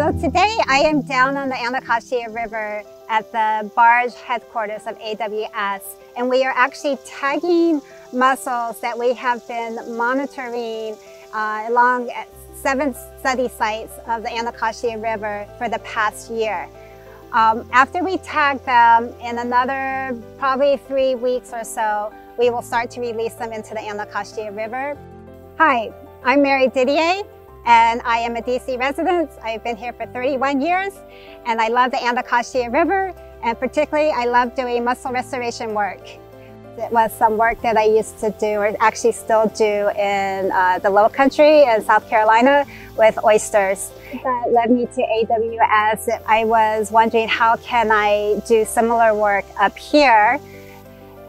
So today I am down on the Anacostia River at the barge headquarters of AWS and we are actually tagging mussels that we have been monitoring uh, along seven study sites of the Anacostia River for the past year. Um, after we tag them in another probably three weeks or so, we will start to release them into the Anacostia River. Hi, I'm Mary Didier and I am a DC resident. I've been here for 31 years and I love the Anacostia River and particularly I love doing mussel restoration work. It was some work that I used to do or actually still do in uh, the low country in South Carolina with oysters. That led me to AWS. I was wondering how can I do similar work up here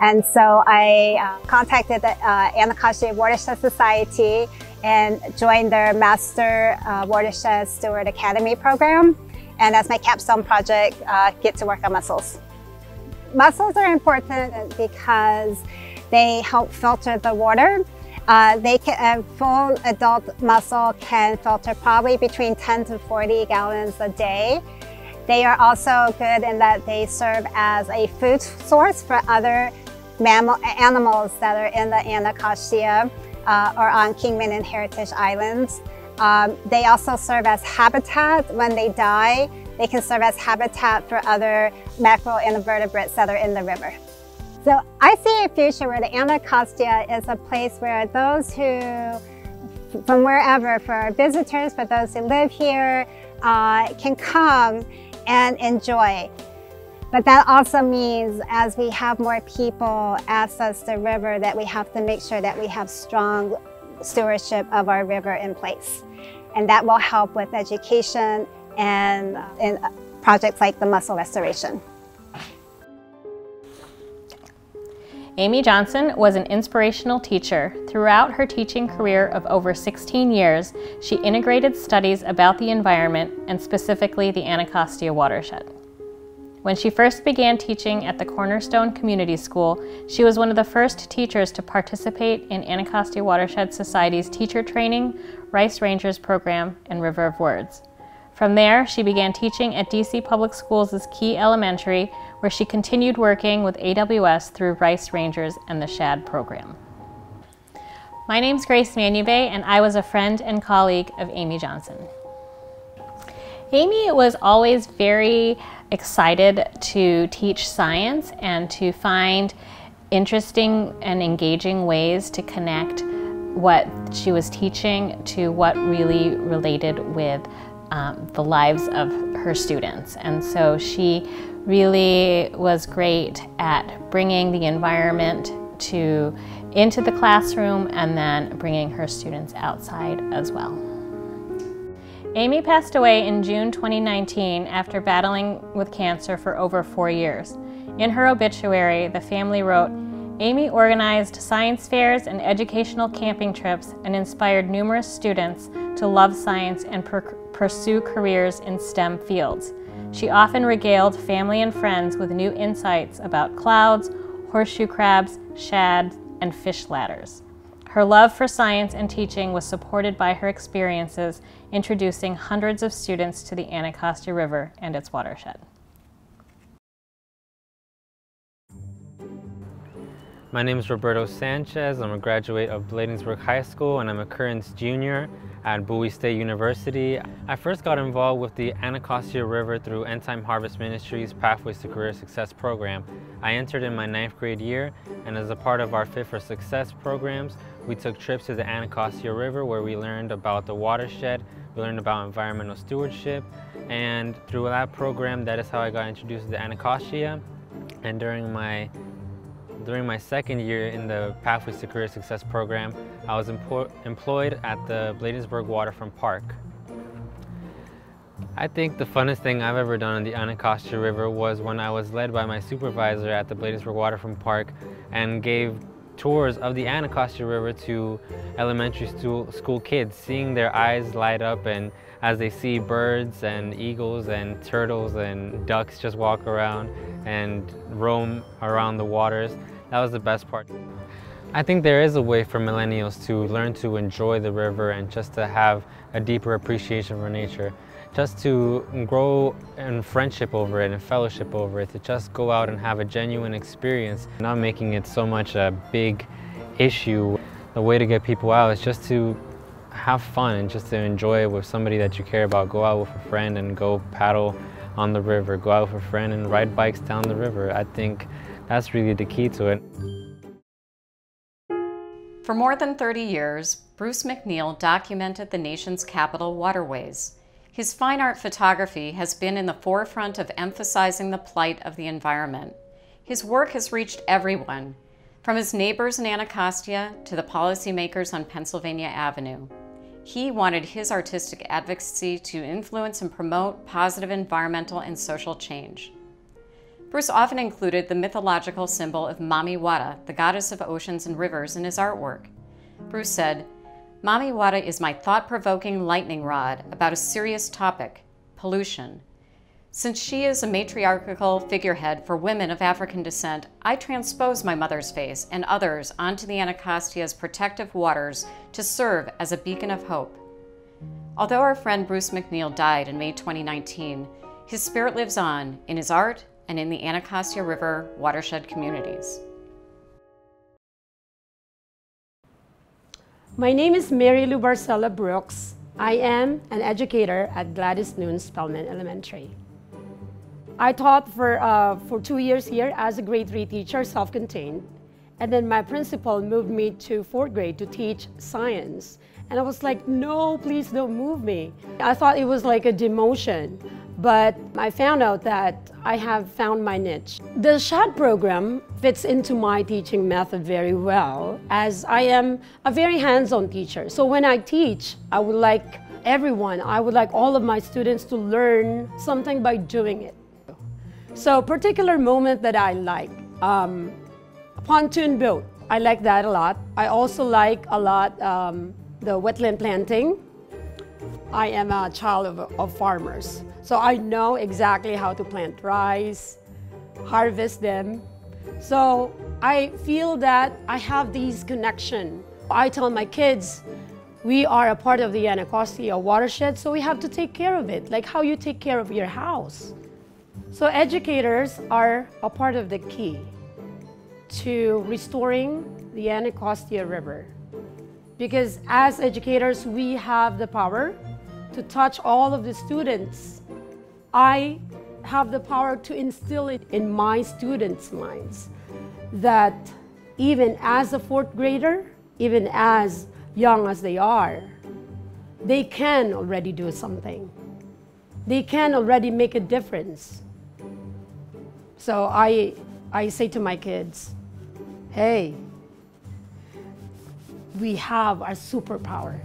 and so I uh, contacted the uh, Anacostia Watershed Society and joined their Master uh, Watershed Steward Academy program. And as my capstone project, uh, get to work on mussels. Mussels are important because they help filter the water. Uh, they can, a full adult mussel can filter probably between 10 to 40 gallons a day. They are also good in that they serve as a food source for other mammal animals that are in the Anacostia uh, or on Kingman and Heritage Islands. Um, they also serve as habitat when they die. They can serve as habitat for other macroinvertebrates that are in the river. So I see a future where the Anacostia is a place where those who, from wherever, for our visitors, for those who live here, uh, can come and enjoy. But that also means as we have more people access the river that we have to make sure that we have strong stewardship of our river in place. And that will help with education and in projects like the mussel restoration. Amy Johnson was an inspirational teacher. Throughout her teaching career of over 16 years, she integrated studies about the environment and specifically the Anacostia watershed. When she first began teaching at the Cornerstone Community School, she was one of the first teachers to participate in Anacostia Watershed Society's teacher training, Rice Rangers program, and River of Words. From there, she began teaching at DC Public Schools' Key Elementary, where she continued working with AWS through Rice Rangers and the SHAD program. My name's Grace Manubay, and I was a friend and colleague of Amy Johnson. Amy was always very excited to teach science and to find interesting and engaging ways to connect what she was teaching to what really related with um, the lives of her students. And so she really was great at bringing the environment to into the classroom and then bringing her students outside as well. Amy passed away in June 2019 after battling with cancer for over four years. In her obituary, the family wrote, Amy organized science fairs and educational camping trips and inspired numerous students to love science and pursue careers in STEM fields. She often regaled family and friends with new insights about clouds, horseshoe crabs, shad, and fish ladders. Her love for science and teaching was supported by her experiences introducing hundreds of students to the Anacostia River and its watershed. My name is Roberto Sanchez. I'm a graduate of Bladensburg High School and I'm a current junior at Bowie State University. I first got involved with the Anacostia River through End Time Harvest Ministries Pathways to Career Success program. I entered in my ninth grade year and as a part of our Fit for Success programs, we took trips to the Anacostia River where we learned about the watershed, we learned about environmental stewardship, and through that program, that is how I got introduced to the Anacostia. And during my during my second year in the Pathways to Career Success program, I was employed at the Bladensburg Waterfront Park. I think the funnest thing I've ever done on the Anacostia River was when I was led by my supervisor at the Bladensburg Waterfront Park and gave tours of the Anacostia River to elementary school, school kids, seeing their eyes light up and as they see birds and eagles and turtles and ducks just walk around and roam around the waters. That was the best part. I think there is a way for millennials to learn to enjoy the river and just to have a deeper appreciation for nature. Just to grow in friendship over it and fellowship over it, to just go out and have a genuine experience, not making it so much a big issue. The way to get people out is just to have fun and just to enjoy it with somebody that you care about. Go out with a friend and go paddle on the river. Go out with a friend and ride bikes down the river. I think that's really the key to it. For more than 30 years, Bruce McNeil documented the nation's capital waterways. His fine art photography has been in the forefront of emphasizing the plight of the environment. His work has reached everyone, from his neighbors in Anacostia to the policymakers on Pennsylvania Avenue. He wanted his artistic advocacy to influence and promote positive environmental and social change. Bruce often included the mythological symbol of Mami Wata, the goddess of oceans and rivers, in his artwork. Bruce said, Mami Wata is my thought provoking lightning rod about a serious topic pollution. Since she is a matriarchal figurehead for women of African descent, I transpose my mother's face and others onto the Anacostia's protective waters to serve as a beacon of hope. Although our friend Bruce McNeil died in May 2019, his spirit lives on in his art and in the Anacostia River watershed communities. My name is Mary Lou Barcella Brooks. I am an educator at Gladys Noon Spellman Elementary. I taught for, uh, for two years here as a grade three teacher, self-contained. And then my principal moved me to fourth grade to teach science. And I was like, no, please don't move me. I thought it was like a demotion, but I found out that I have found my niche. The SHAD program fits into my teaching method very well as I am a very hands-on teacher. So when I teach, I would like everyone, I would like all of my students to learn something by doing it. So particular moment that I like, um, pontoon boat. I like that a lot. I also like a lot um, the wetland planting. I am a child of, of farmers. So I know exactly how to plant rice, harvest them. So I feel that I have these connection. I tell my kids, we are a part of the Anacostia watershed, so we have to take care of it, like how you take care of your house. So educators are a part of the key to restoring the Anacostia River. Because as educators, we have the power to touch all of the students. I have the power to instill it in my students' minds that even as a fourth grader, even as young as they are, they can already do something. They can already make a difference. So I, I say to my kids, hey, we have a superpower.